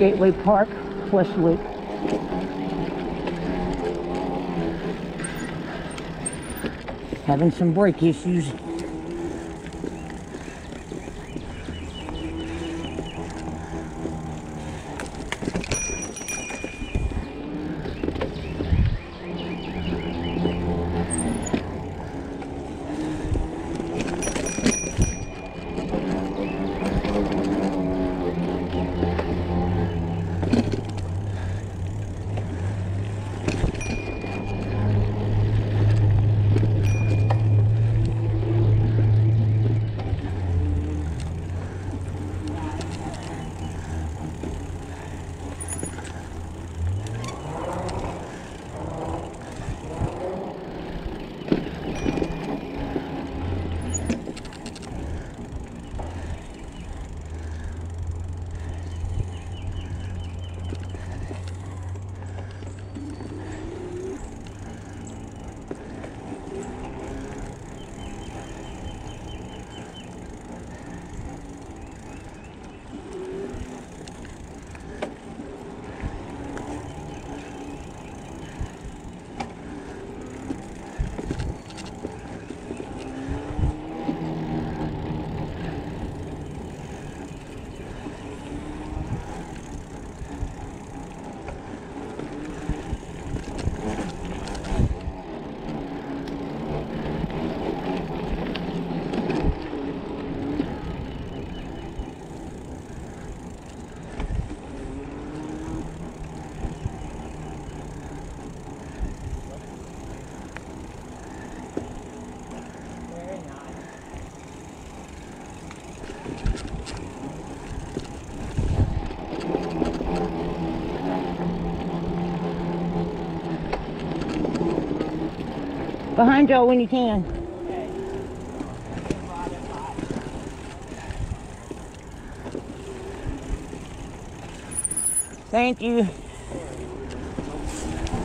Gateway Park, West Loop. Having some brake issues. Behind y'all when you can. Thank you.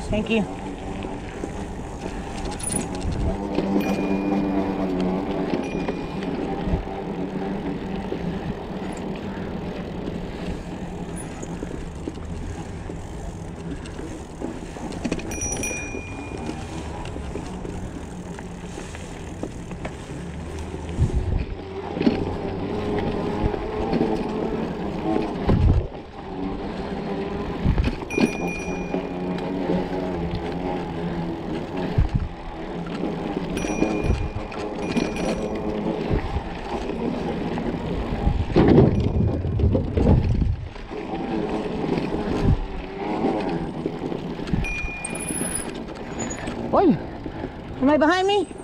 Thank you. Somebody behind me?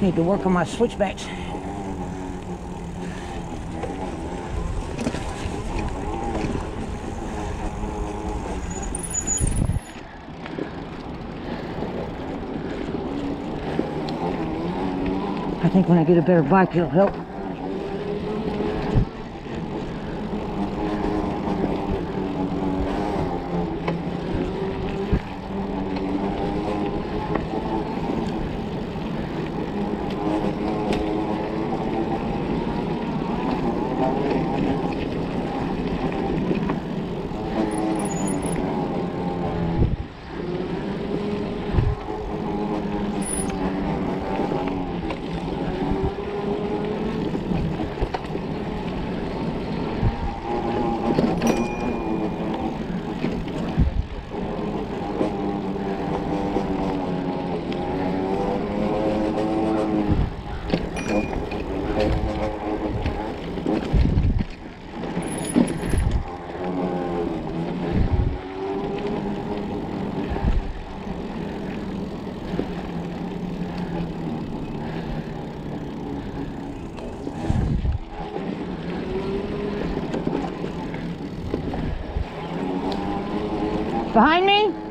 Need to work on my switchbacks. I think when I get a better bike, it'll help. Behind me?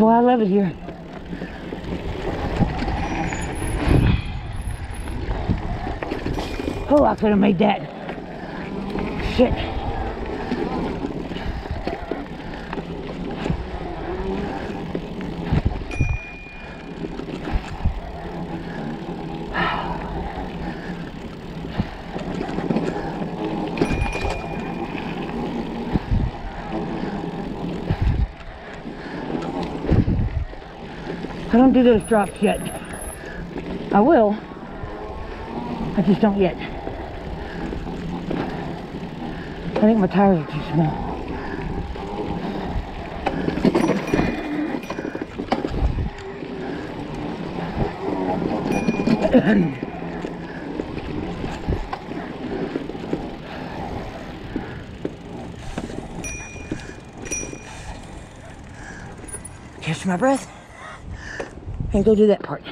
Why I love it here. Oh, I could have made that. Shit. I don't do those drops yet. I will. I just don't yet. I think my tires are too small. Catch my breath and go do that part.